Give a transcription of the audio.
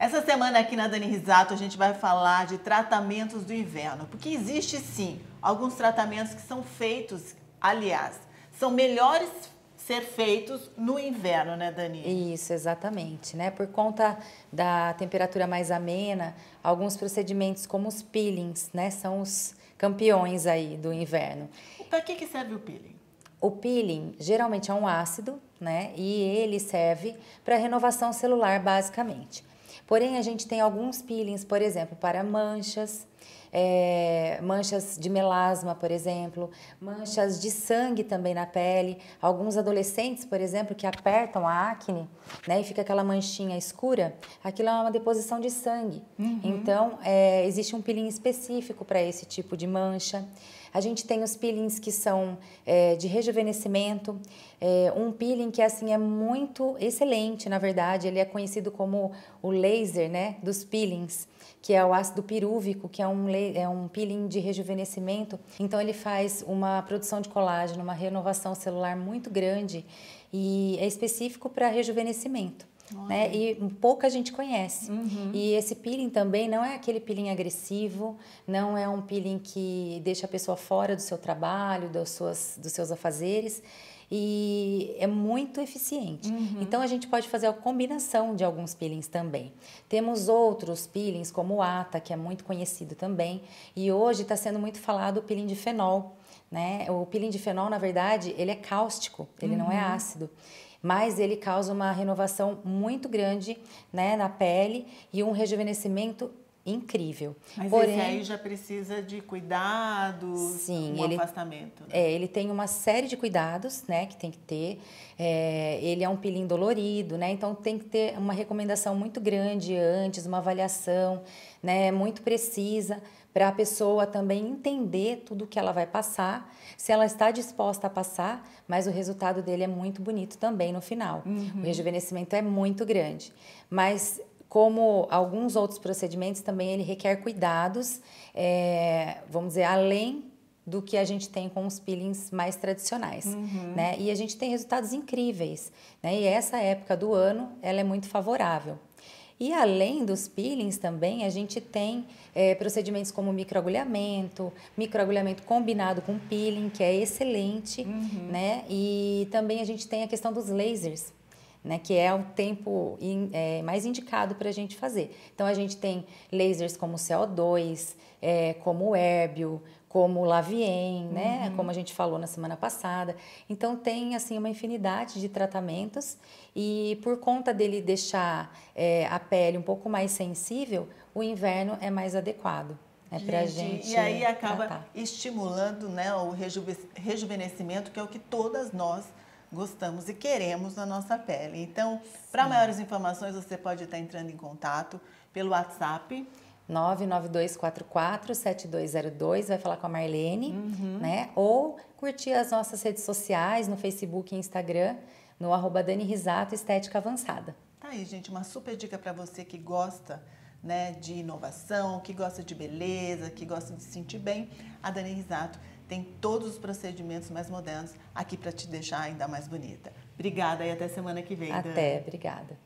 Essa semana aqui na Dani Risato a gente vai falar de tratamentos do inverno, porque existe sim alguns tratamentos que são feitos, aliás, são melhores ser feitos no inverno, né, Dani? Isso, exatamente, né? Por conta da temperatura mais amena, alguns procedimentos como os peelings, né, são os campeões aí do inverno. Para que que serve o peeling? O peeling geralmente é um ácido, né? E ele serve para renovação celular basicamente. Porém, a gente tem alguns peelings, por exemplo, para manchas, é, manchas de melasma, por exemplo, manchas de sangue também na pele. Alguns adolescentes, por exemplo, que apertam a acne né, e fica aquela manchinha escura, aquilo é uma deposição de sangue. Uhum. Então, é, existe um peeling específico para esse tipo de mancha. A gente tem os peelings que são é, de rejuvenescimento, é, um peeling que assim é muito excelente, na verdade, ele é conhecido como o laser, né, dos peelings, que é o ácido pirúvico, que é um, é um peeling de rejuvenescimento. Então ele faz uma produção de colágeno, uma renovação celular muito grande e é específico para rejuvenescimento né? E pouca gente conhece. Uhum. E esse peeling também não é aquele peeling agressivo, não é um peeling que deixa a pessoa fora do seu trabalho, dos, suas, dos seus afazeres e é muito eficiente. Uhum. Então a gente pode fazer a combinação de alguns peelings também. Temos outros peelings como o ATA, que é muito conhecido também, e hoje está sendo muito falado o peeling de fenol. Né? O peeling de fenol, na verdade, ele é cáustico, ele uhum. não é uhum. ácido mas ele causa uma renovação muito grande né, na pele e um rejuvenescimento incrível. Mas Porém, esse aí já precisa de cuidados, sim, um ele, afastamento. Né? É, ele tem uma série de cuidados, né, que tem que ter. É, ele é um peeling dolorido, né, então tem que ter uma recomendação muito grande antes, uma avaliação, né, muito precisa para a pessoa também entender tudo que ela vai passar, se ela está disposta a passar, mas o resultado dele é muito bonito também no final. Uhum. O rejuvenescimento é muito grande, mas como alguns outros procedimentos, também ele requer cuidados, é, vamos dizer, além do que a gente tem com os peelings mais tradicionais, uhum. né? E a gente tem resultados incríveis, né? E essa época do ano, ela é muito favorável. E além dos peelings também, a gente tem é, procedimentos como microagulhamento, microagulhamento combinado com peeling, que é excelente, uhum. né? E também a gente tem a questão dos lasers, né, que é o tempo in, é, mais indicado para a gente fazer. Então, a gente tem lasers como CO2, é, como o Herbio, como o Lavien, né, uhum. como a gente falou na semana passada. Então, tem assim uma infinidade de tratamentos e por conta dele deixar é, a pele um pouco mais sensível, o inverno é mais adequado. É gente, pra gente e aí acaba tratar. estimulando né, o rejuvenescimento, que é o que todas nós gostamos e queremos na nossa pele. Então, para maiores informações, você pode estar entrando em contato pelo WhatsApp 992447202, vai falar com a Marlene, uhum. né? Ou curtir as nossas redes sociais no Facebook e Instagram, no arroba Dani Risato Estética Avançada. Tá aí, gente, uma super dica para você que gosta né, de inovação, que gosta de beleza, que gosta de se sentir bem. A Dani Risato tem todos os procedimentos mais modernos aqui para te deixar ainda mais bonita. Obrigada e até semana que vem. Até, obrigada.